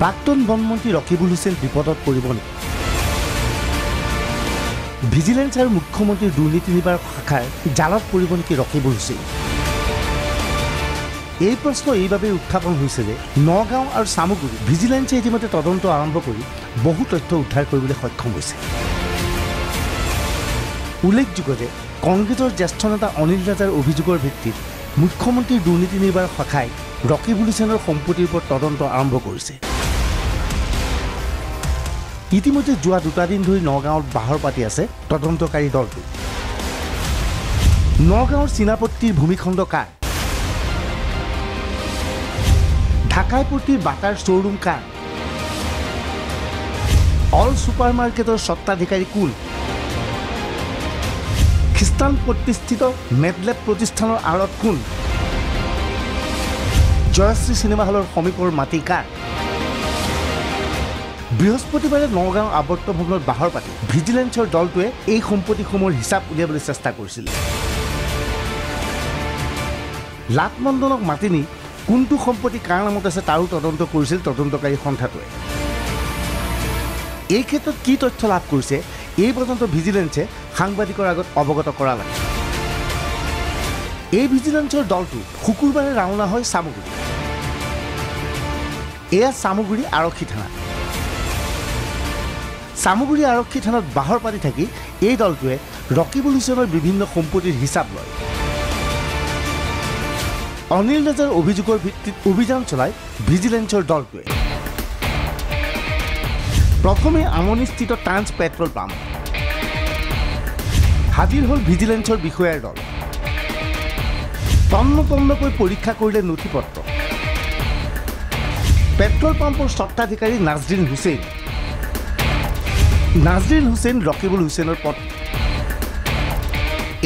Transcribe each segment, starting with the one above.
প্ৰাক্তন বনমন্ত্ৰী ৰকিবুল হুছেইন বিপদত পৰিব নেকি ভিজিলেন্স আৰু মুখ্যমন্ত্ৰীৰ দুৰ্নীতি নিবাৰক শাখাৰ জালত পৰিব নেকি ৰকিবুল হুছেইন? এই প্ৰশ্ন এইবাবেই উত্থাপন হৈছে যে নগাঁও আৰু চামগুৰি ভিজিলেন্সে ইতিমধ্যে তদন্ত আৰম্ভ কৰি বহু তথ্য উদ্ধাৰ কৰিবলৈ সক্ষম হৈছে। উল্লেখযোগ্য যে কংগ্ৰেছৰ জ্যেষ্ঠ নেতা অনিল ৰাজাৰ অভিযোগৰ ভিত্তিত মুখ্যমন্ত্ৰীৰ দুৰ্নীতি নিবাৰক শাখাই ৰকিবুল হুছেইনৰ সম্পত্তিৰ ওপৰত তদন্ত আৰম্ভ কৰিছে। ইতিমধ্যে যোৱা দুটা দিন ধৰি নগাঁৱত বাহৰ পাতি আছে তদন্তকাৰী দলটো। নগাঁৱৰ চীনাপট্টিৰ ভূমিখণ্ড কাৰ? ঢাকাইপট্টিৰ বাটাৰ শ্ব'ৰুম কাৰ? অল ছুপাৰ মাৰ্কেটৰ স্বত্বাধিকাৰী কোন? খ্ৰীষ্টান প্ৰতিষ্ঠিত মেডলেব প্ৰতিষ্ঠানৰ আঁৰত কোন? জয়শ্ৰী চিনেমা হলৰ সমীপৰ মাটি কাৰ? বৃহস্পতিবাৰে নগাঁও আৱৰ্ত ভৱনত বাহৰ পাতি। ভিজিলেন্সৰ দলটোৱে এই সম্পত্তিসমূহৰ হিচাপ উলিয়াবলৈ চেষ্টা কৰিছিল। লাটমণ্ডনক মাতি নি কোনটো সম্পত্তি কাৰ নামত আছে তাৰো তদন্ত কৰিছিল তদন্তকাৰী সন্থাটোৱে। এই ক্ষেত্ৰত কি তথ্য লাভ কৰিছে এই পৰ্যন্ত ভিজিলেন্সে সাংবাদিকৰ আগত অৱগত কৰা নাই। এই ভিজিলেন্সৰ দলটো শুকুৰবাৰে ৰাওনা হয় চামগুৰি। এয়া চামগুৰি আৰক্ষী থানা। চামগুৰি আৰক্ষী থানাত বাহৰ পাতি থাকি এই দলটোৱে ৰকিবুল হুছেইনৰ বিভিন্ন সম্পত্তিৰ হিচাপ লয়। অনিল ৰাজাৰ অভিযোগৰ ভিত্তিত অভিযান চলায় ভিজিলেন্সৰ দলটোৱে। প্ৰথমে আমনিস্থিত ট্ৰান্স পেট্ৰল পাম্প। হাজিৰ হ'ল ভিজিলেন্সৰ বিষয়াৰ দল। তন্ন তন্নকৈ পৰীক্ষা কৰিলে নথি পত্ৰ পেট্ৰল পাম্পৰ স্বত্বাধিকাৰী নাজৰিন হুছেইন। নাজৰিন হুছেইন ৰকিবুল হুছেইনৰ পথ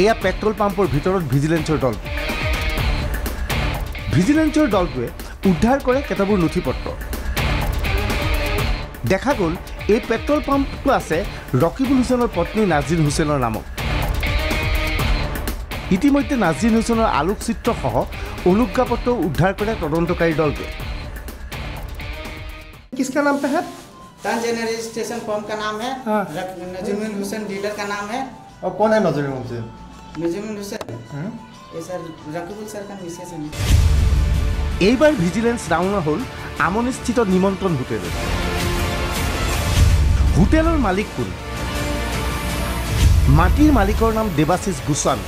এয়া পেট্ৰল পাম্পৰ ভিতৰত ভিজিলেঞ্চৰ দলটো ভিজিলেঞ্চৰ দলটোৱে উদ্ধাৰ কৰে কেইটাবোৰ নথি পত্ৰ। দেখা গ'ল এই পেট্ৰল পাম্পটো আছে ৰকিবুল হুছেইনৰ পত্নী নাজৰিন হুছেইনৰ নামত। ইতিমধ্যে নাজৰিন হুছেইনৰ আলোকচিত্ৰসহ অনুজ্ঞাপত্ৰ উদ্ধাৰ কৰে তদন্তকাৰী দলটোৱে। तंज एनर्जी स्टेशन पंप का नाम है हाँ। रक- नजमुल हुसैन डीलर का नाम है और कौन है नजर से नजमुल हुसैन ये सर रकीबुल सर का मिसेस है এইবাৰ ভিজিলেন্স ৰাওনা হ'ল আমনিস্থিত নিমন্ত্ৰণ হোটেলত হোটেলৰ মালিক কোন মাটিৰ মালিকৰ নাম দেৱাশিষ গোস্বামী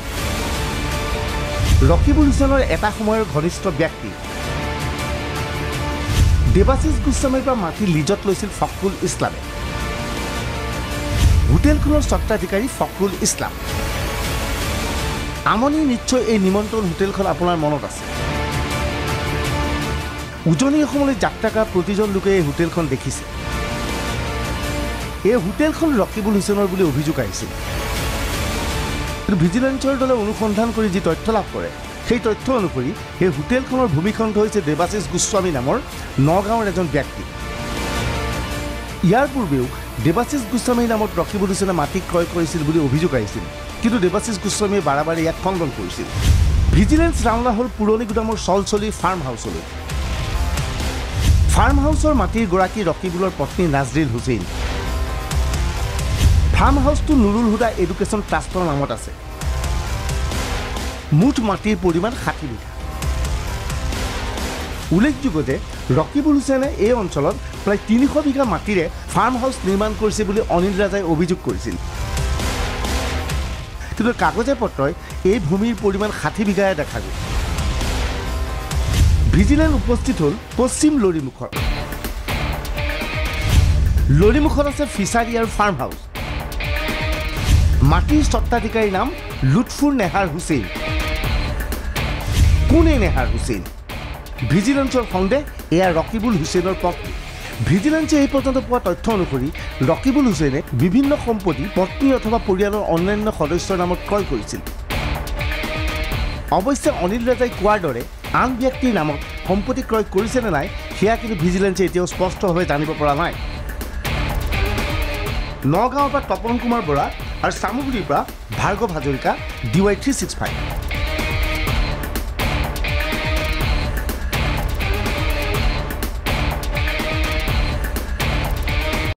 ৰকিবুল হুছেইনৰ এটা সময়ৰ ঘনিষ্ঠ ব্যক্তি দেৱাশিষ গোস্বামীৰ পৰা মাটি লিজত লৈছিল ফখৰুল ইছলামে। হোটেলখনৰ স্বত্বাধিকাৰী ফখৰুল ইছলাম। আমনি নিশ্চয় এই নিমন্ত্ৰণ হোটেলখন আপোনাৰ মনত আছে। উজনি অসমলৈ যাত্ৰা কৰা প্ৰতিজন লোকে এই হোটেলখন দেখিছে। এই হোটেলখন ৰকিবুল হুছেইনৰ বুলি অভিযোগ আহিছিল কিন্তু দলে অনুসন্ধান কৰি যি তথ্য লাভ কৰে সেই তথ্য অনুসৰি সেই হোটেলখনৰ ভূমিখণ্ড হৈছে দেৱাশিষ গোস্বামী নামৰ নগাঁৱৰ এজন ব্যক্তি। ইয়াৰ পূৰ্বেও দেৱাশিষ গোস্বামীৰ নামত ৰকিবুল হুছেইনে মাটি ক্ৰয় কৰিছিল বুলি অভিযোগ আহিছিল কিন্তু দেৱাশিষ গোস্বামীয়ে বাৰে বাৰে ইয়াক খণ্ডন কৰিছিল। ভিজিলেন্স ৰাওনা হ'ল পুৰণি গুদামৰ চলচলি ফাৰ্ম হাউচলৈ ফাৰ্ম হাউচৰ মাটিৰ গৰাকী ৰকিবুলৰ পত্নী নাজৰিন হুছেইন। ফাৰ্ম হাউচটো নুৰুল হুদা এডুকেশ্যন ট্ৰাষ্টৰ নামত আছে। মুঠ মাটিৰ পৰিমাণ ষাঠি বিঘা উল্লেখযোগ্য যে ৰকিবুল হুছেইনে এই অঞ্চলত প্ৰায় তিনিশ বিঘা মাটিৰে ফাৰ্ম হাউচ নিৰ্মাণ কৰিছে বুলি অনিল ৰাজাই অভিযোগ কৰিছিল। কিন্তু কাগজে পত্ৰই এই ভূমিৰ পৰিমাণ ষাঠি বিঘাহে দেখা গ'ল। ভিজিলেন্স উপস্থিত হ'ল পশ্চিম লৰিমুখত। লৰিমুখত আছে ফিচাৰী আৰু ফাৰ্ম হাউচ মাটিৰ স্বত্বাধিকাৰীৰ নাম লুৎফুৰ নেহাৰ হুছেইন। কোন নেহাৰ হুছেইন? ভিজিলেন্সৰ সন্দেহ এয়া ৰকিবুল হুছেইনৰ পত্নী। ভিজিলেন্সে এই পৰ্যন্ত পোৱা তথ্য অনুসৰি ৰকিবুল হুছেইনে বিভিন্ন সম্পত্তি পত্নী অথবা পৰিয়ালৰ অন্যান্য সদস্যৰ নামত ক্ৰয় কৰিছিল। অৱশ্যে অনিল ৰাজাই কোৱাৰ দৰে আন ব্যক্তিৰ নামত সম্পত্তি ক্ৰয় কৰিছেনে নাই সেয়া কিন্তু ভিজিলেন্সে এতিয়াও স্পষ্টভাৱে জানিব পৰা নাই। নগাঁৱৰ পৰা তপন কুমাৰ বৰা আৰু চামগুৰিৰ পৰা Bhargav Hazarika D Y three six five.